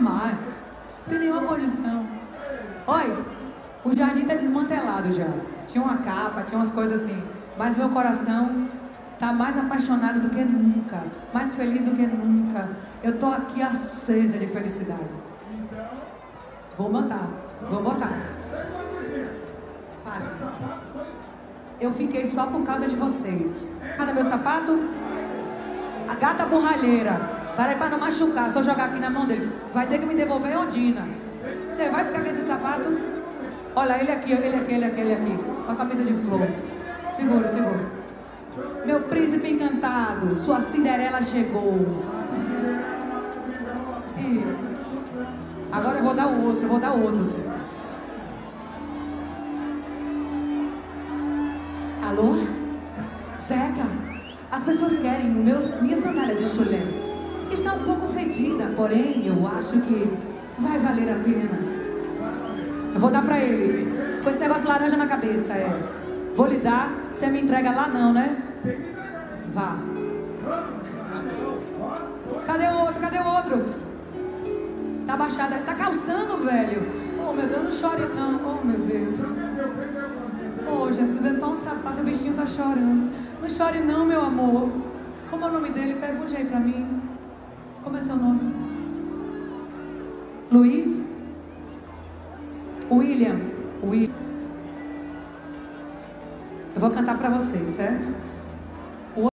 Jamais. Tem nenhuma condição. Olha, o jardim está desmantelado já. Tinha uma capa, tinha umas coisas assim. Mas meu coração está mais apaixonado do que nunca. Mais feliz do que nunca. Eu tô aqui acesa de felicidade. Vou botar. Vou botar. Fale. Eu fiquei só por causa de vocês. Cadê meu sapato? A gata borralheira. Para para não machucar, só jogar aqui na mão dele. Vai ter que me devolver Ondina. Você vai ficar com esse sapato? Olha, ele aqui, ele aqui, ele aqui, ele aqui. Com a camisa de flor. Segura, segura. Meu príncipe encantado, sua Cinderela chegou. E agora eu vou dar o outro, eu vou dar o outro. Alô? Zeca, as pessoas querem o meu, minha sandália de chulé. Está um pouco fedida, porém eu acho que vai valer a pena. Eu vou dar pra ele. Com esse negócio laranja na cabeça, é. Vou lhe dar, você me entrega lá não, né? Vá. Cadê o outro? Cadê o outro? Tá baixada, tá calçando, velho. Oh, meu Deus, não chore não. Oh, meu Deus. Oh, Jesus, é só um sapato, o bichinho tá chorando. Não chore não, meu amor. Como é o nome dele? Pergunte aí pra mim. Luiz? William? William. Eu vou cantar pra vocês, certo?